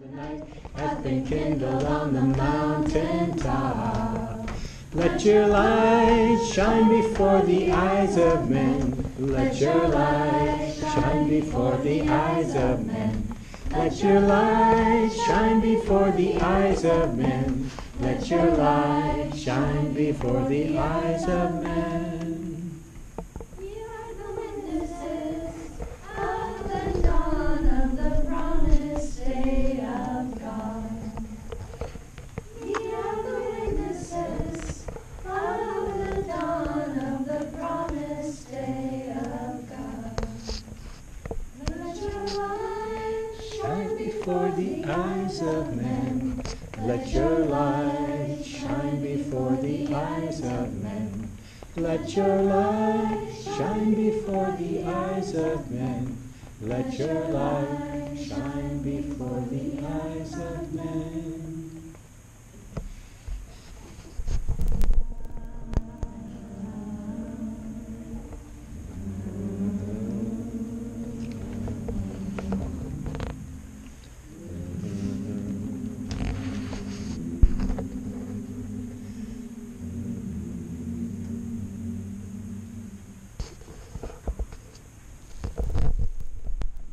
the night has been kindled on the mountain top. Let your light shine before the eyes of men. Let your light shine before the eyes of men. Let your light shine before the eyes of men. Let your light shine before the eyes of men. Before the eyes of men. Let your light shine before the eyes of men. Let your light shine before the eyes of men. Let your light shine before the eyes of men.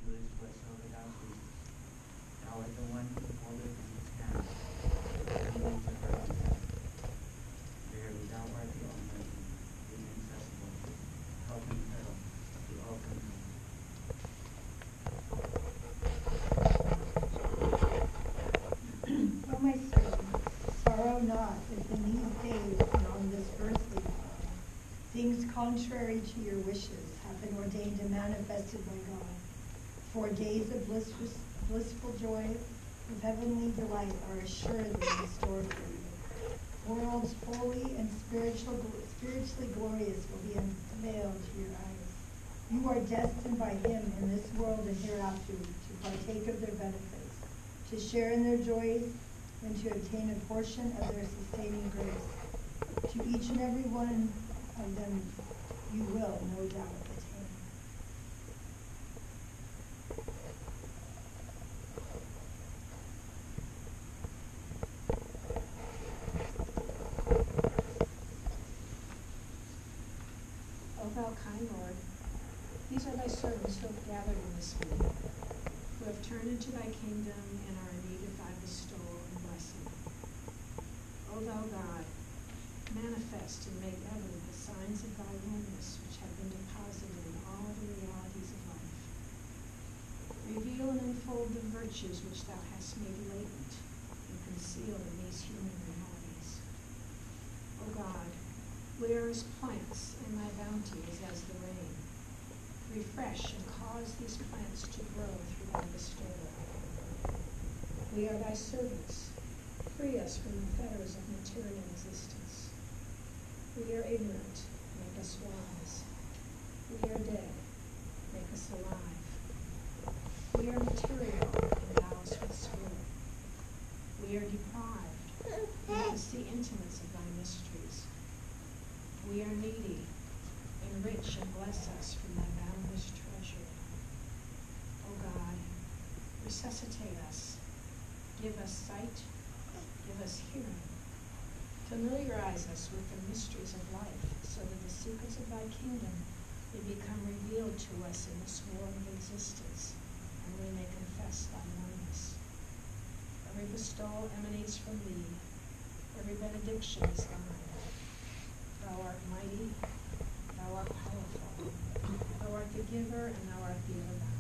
Julius Westfield Godfrey. Thou art the one who holdeth in his hand the kingdoms of earth and heaven. Verily thou art the Almighty, the inaccessible, helping peril to all things. O my servant, sorrow not as in these days and on this earthly plane. Things contrary to your wishes have been ordained and manifested by God. For days of blissful, blissful joy, of heavenly delight are assuredly in store for you. Worlds holy and spiritual, spiritually glorious will be unveiled to your eyes. You are destined by Him in this world and hereafter to partake of their benefits, to share in their joys, and to obtain a portion of their sustaining grace. To each and every one of them you will, no doubt, attain. O thou kind Lord, these are thy servants who have gathered in this meeting, who have turned into thy kingdom and are in need of thy bestowal and blessing. O thou God, manifest and make evident signs of thy oneness which have been deposited in all the realities of life. Reveal and unfold the virtues which thou hast made latent and concealed in these human realities. O God, we are as plants, and thy bounty is as the rain. Refresh and cause these plants to grow through thy bestowal. We are thy servants. Free us from the fetters of material existence. We are ignorant. Make us wise. We are dead. Make us alive. We are material. Endow us with spirit. We are deprived. Make us the intimates of thy mysteries. We are needy. Enrich and bless us from thy boundless treasure. O God, resuscitate us. Give us sight. Give us hearing. Familiarize us with the mysteries of life, so that the secrets of thy kingdom may become revealed to us in this world of existence, and we may confess thy oneness. Every bestowal emanates from thee. Every benediction is thine. Thou art mighty, thou art powerful, thou art the giver, and thou art the other